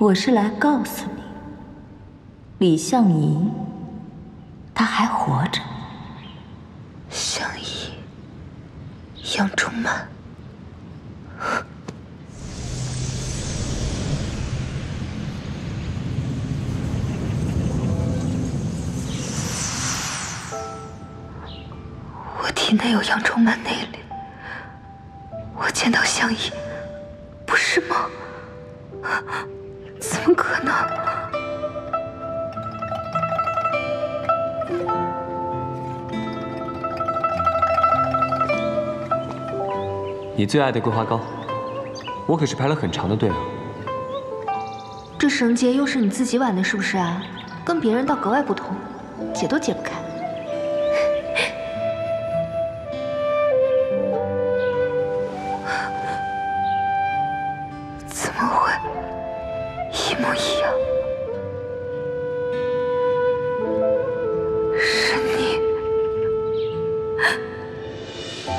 我是来告诉你，李相夷，他还活着。相夷，杨仲满。我体内有杨仲满内力，我见到相夷，不是梦，怎么可能？你最爱的桂花糕，我可是排了很长的队啊。这绳结又是你自己挽的，是不是啊？跟别人倒格外不同，解都解不开。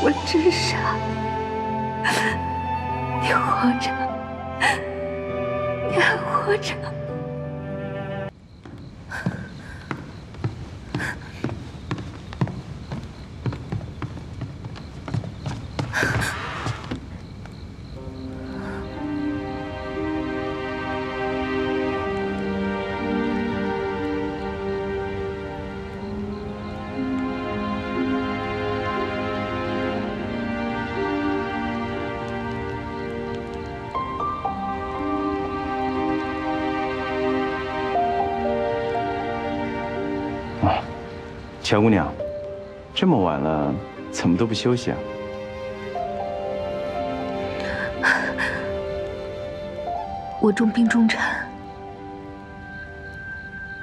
我真傻。你活着，你还活着。乔姑娘，这么晚了，怎么都不休息啊？我重病重产，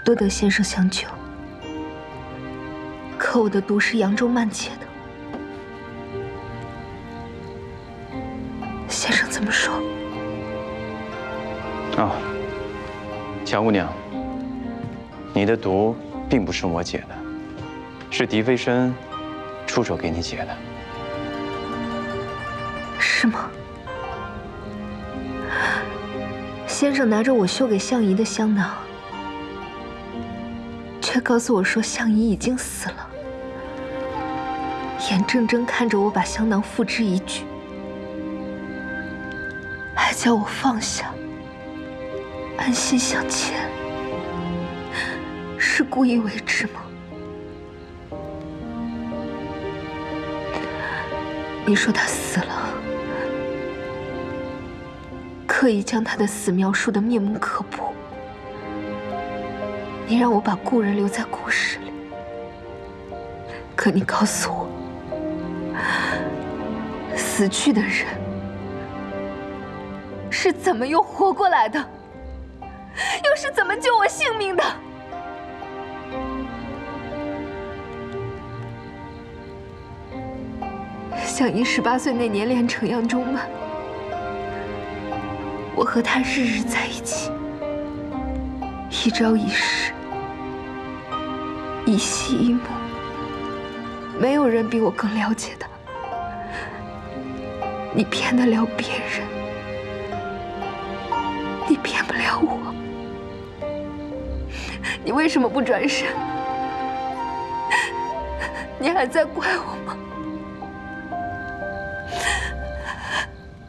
多得先生相救。可我的毒是扬州慢解的，先生怎么说？啊，乔姑娘，你的毒并不是我解的。是狄飞深出手给你解的，是吗？先生拿着我绣给相宜的香囊，却告诉我说相宜已经死了，眼睁睁看着我把香囊付之一炬，还叫我放下，安心向前，是故意为之吗？你说他死了，刻意将他的死描述的面目可怖。你让我把故人留在故事里，可你告诉我，死去的人是怎么又活过来的？又是怎么救我性命的？相宜十八岁那年练成杨中满，我和他日日在一起，一朝一世，一夕一幕，没有人比我更了解他。你骗得了别人，你骗不了我。你为什么不转身？你还在怪我吗？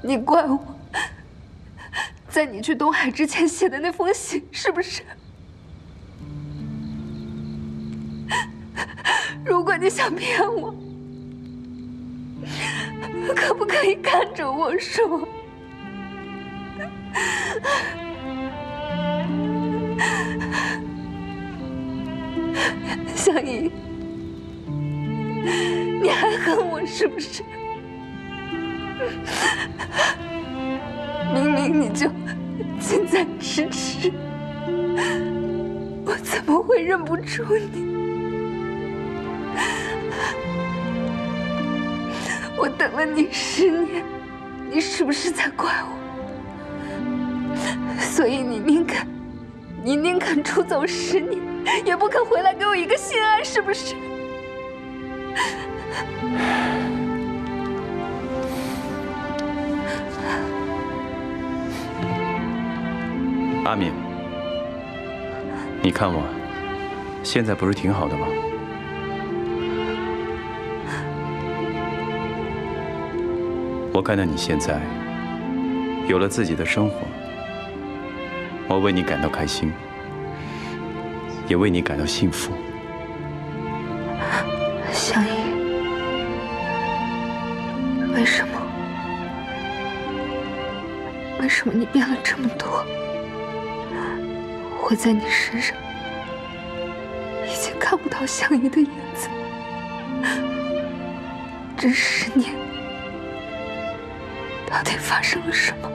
你怪我，在你去东海之前写的那封信，是不是？如果你想骗我，可不可以看着我说？相依，你还恨我是不是？明明你就近在咫尺，我怎么会认不出你？我等了你十年，你是不是在怪我？所以你宁肯，你宁肯出走十年，也不肯回来给我一个心安，是不是？阿敏，你看我现在不是挺好的吗？我看到你现在有了自己的生活，我为你感到开心，也为你感到幸福。相依，为什么？为什么你变了这么多？我在你身上已经看不到相依的影子。这十年到底发生了什么？